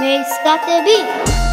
Mace got the beat.